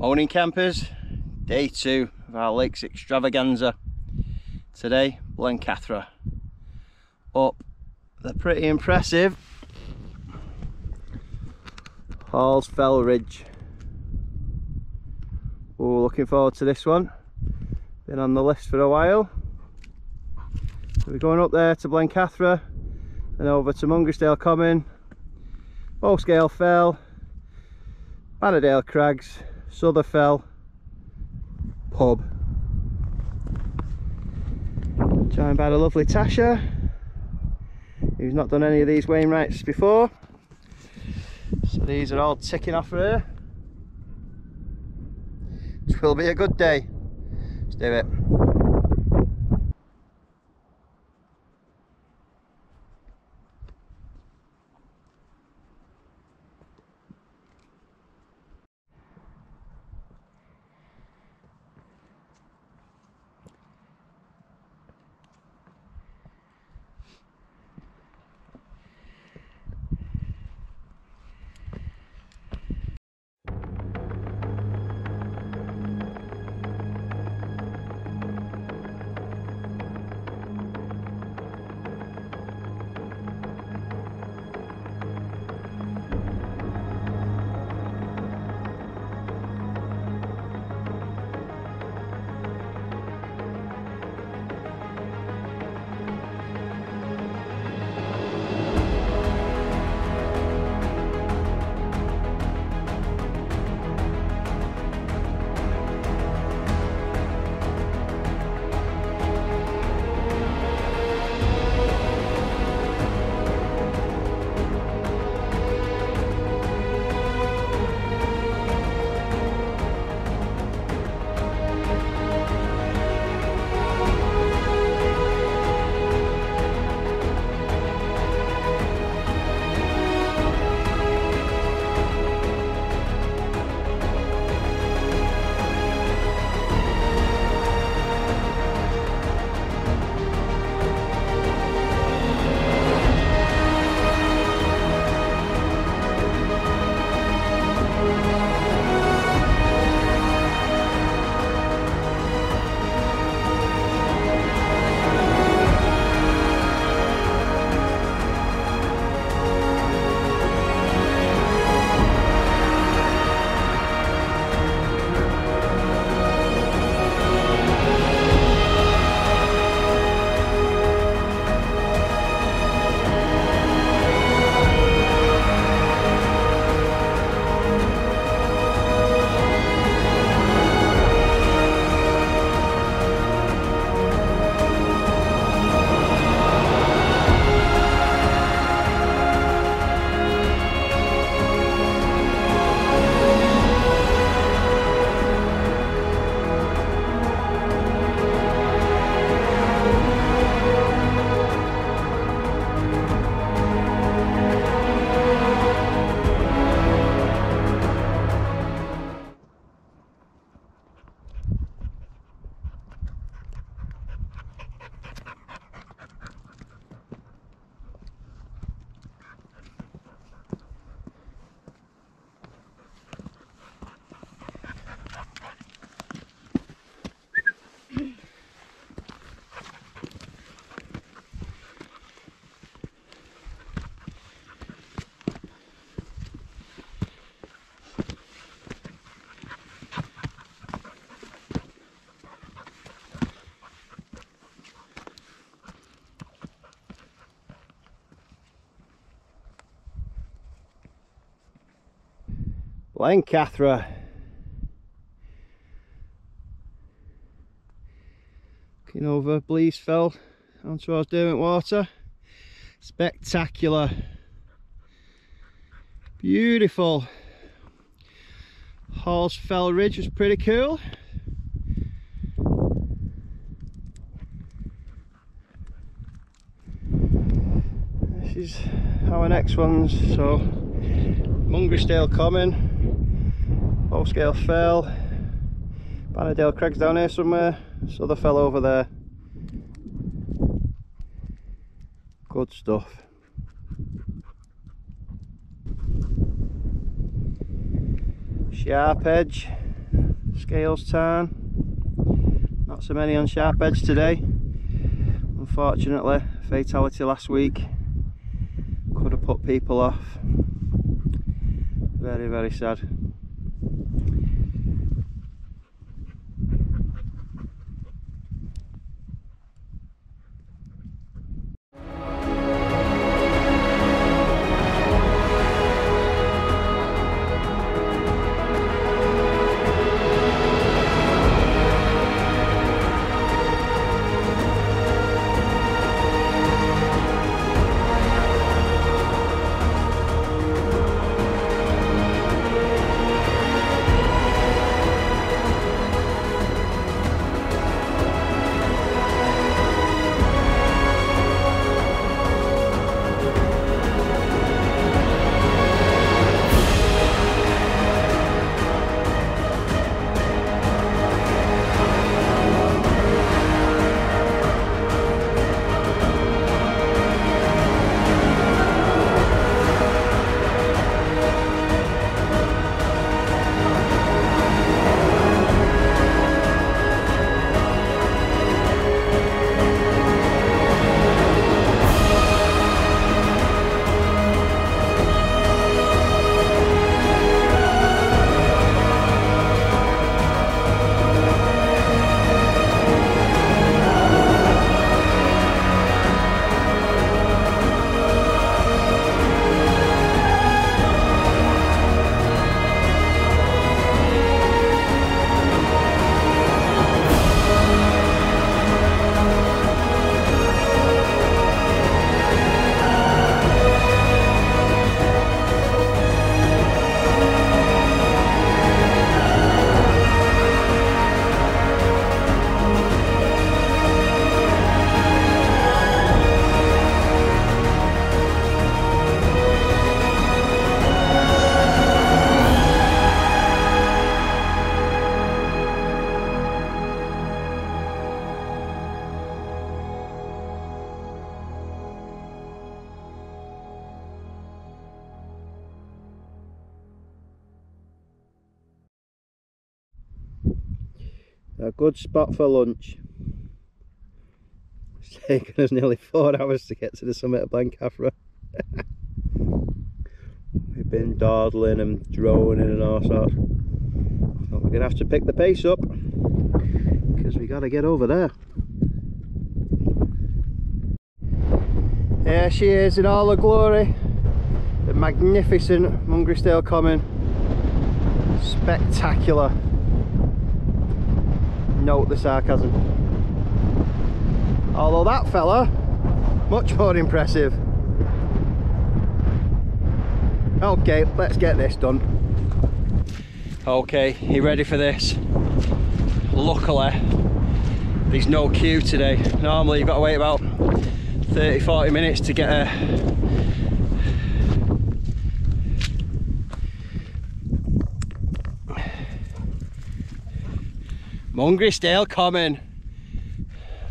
Morning campers, day two of our lakes extravaganza. Today, Blencathra. Up the pretty impressive Halls Fell Ridge. Oh, looking forward to this one. Been on the list for a while. So we're going up there to Blencathra and over to Mungrisdale Common, Bowscale Fell, Bannerdale Crags, Souther Fell pub. Joined by the lovely Tasha, who's not done any of these Wainwrights before. So these are all ticking off for her. It will be a good day. Let's do it. Blencathra. Looking over Blease Fell down towards Derwent Water. Spectacular. Beautiful. Halls Fell Ridge was pretty cool. This is our next ones. So Mungrisdale Common, Bowscale Fell, Bannerdale Crags down here somewhere, This other fell over there. Good stuff. Sharp edge Scales Tarn. Not so many on sharp edge today. Unfortunately, fatality last week could have put people off. Very, very sad. A good spot for lunch. It's taken us nearly four hours to get to the summit of Blencathra. We've been dawdling and droning and all sorts. So we're gonna have to pick the pace up because we gotta get over there. There she is in all her glory. The magnificent Mungrisdale Common. Spectacular note the sarcasm. Although that fella, much more impressive. Okay, let's get this done. Okay, you ready for this? Luckily, there's no queue today. Normally you've got to wait about 30-40 minutes to get a Mungrisdale Common.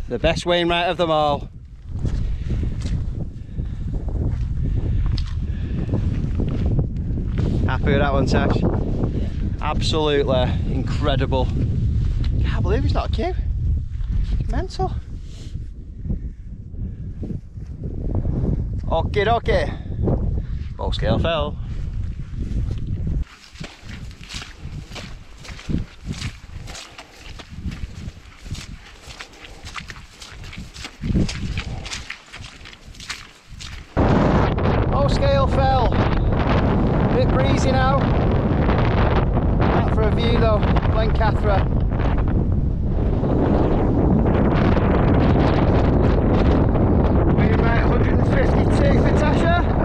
The best Wainwright right of them all. Happy with that one, Tash? Absolutely incredible. Can't believe it's not a queue. Mental. Okay, okay. Bowscale Fell. scale fell. A bit breezy now. Out for a view though, Blencathra. We're about 152 for Tasha.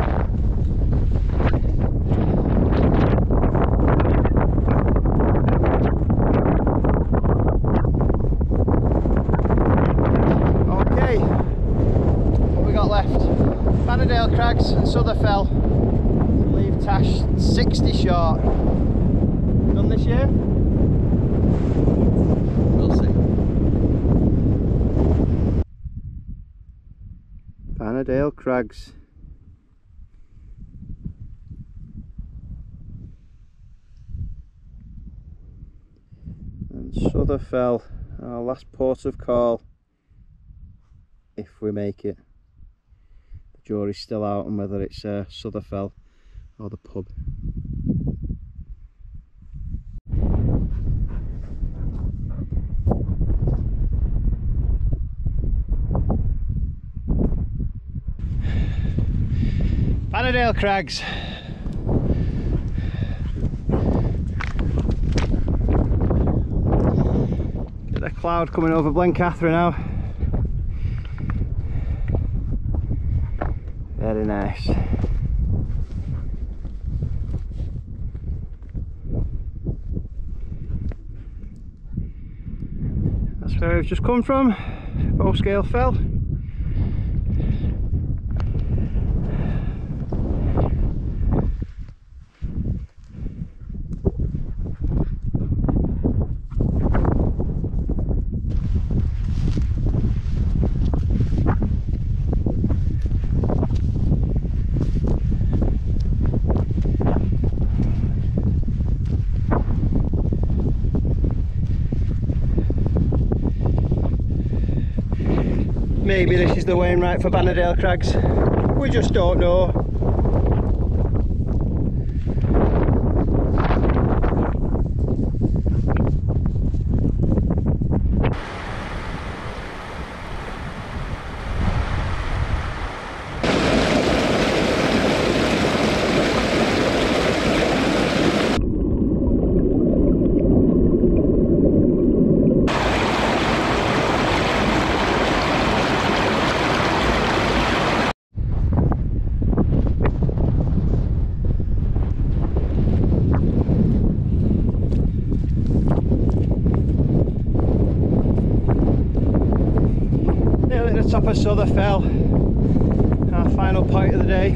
Bannerdale Crags and Souther Fell to leave Tash 60 short. Done this year? We'll see. Crags. Souther Fell, our last port of call, if we make it. The jury's still out on whether it's uh, Souther Fell or the pub. Bannerdale Crags. Get a cloud coming over Blencathra now. Very nice. That's where we've just come from, Bowscale Fell. Maybe this is the Wainwright for Bannerdale Crags. We just don't know. At the top. Our final point of the day.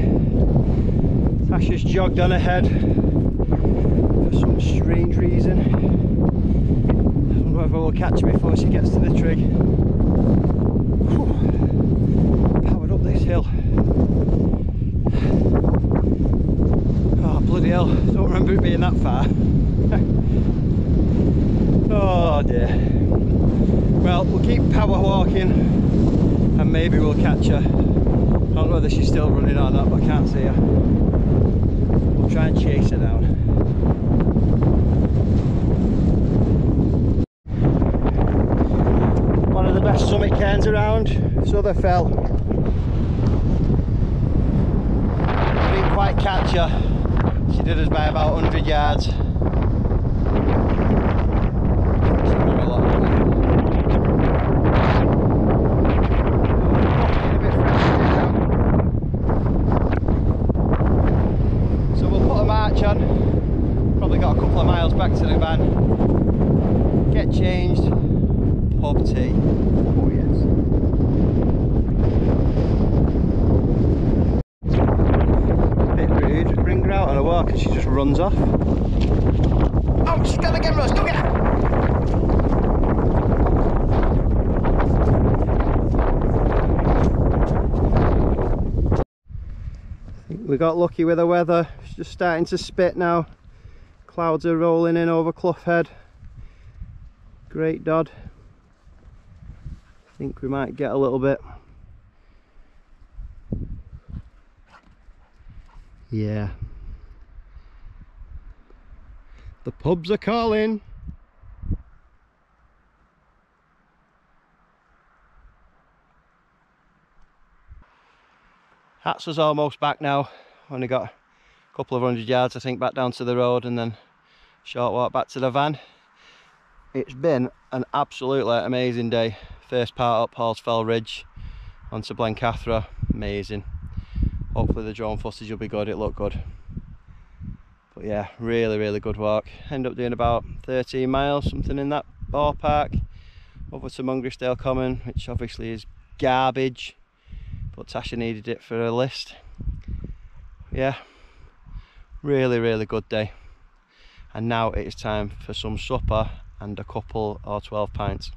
Tasha's jogged on ahead for some strange reason. I don't know if we'll catch her before she gets to the trig. Whew. Powered up this hill. Oh bloody hell, don't remember it being that far. oh dear. Well, we'll keep power walking and maybe we'll catch her. I don't know whether she's still running or not, but I can't see her. We'll try and chase her down. One of the best summit cairns around, Souther Fell. Didn't quite catch her. She did us by about 100 yards. She's got a lot of it. Getting a bit fresh now. So we'll Probably got a couple of miles back to the van. Get changed. Pub tea. Oh yes. Bit rude. Bring her out on a walk and she just runs off. Oh, she's got the cameras. Go get her. we got lucky with the weather just starting to spit now. Clouds are rolling in over Clough Head. Great Dodd. I think we might get a little bit. Yeah. The pubs are calling. Hats was almost back now. Only got couple of hundred yards, I think, back down to the road and then short walk back to the van. It's been an absolutely amazing day. First part up Halls Fell Ridge onto Blencathra, amazing. Hopefully the drone footage will be good, it looked good. But yeah, really, really good walk. End up doing about 13 miles, something in that ballpark. Over to Mungrisdale Common, which obviously is garbage but Tasha needed it for a list. Yeah, really, really good day. And now it is time for some supper and a couple or 12 pints.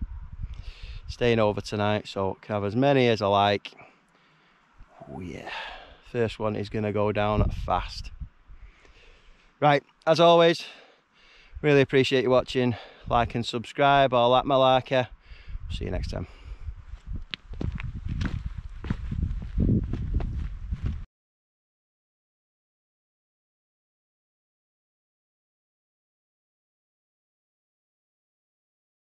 Staying over tonight, so can have as many as I like. Oh yeah, first one is gonna go down fast. Right, as always, Really appreciate you watching. Like and subscribe, all that malaka. See you next time.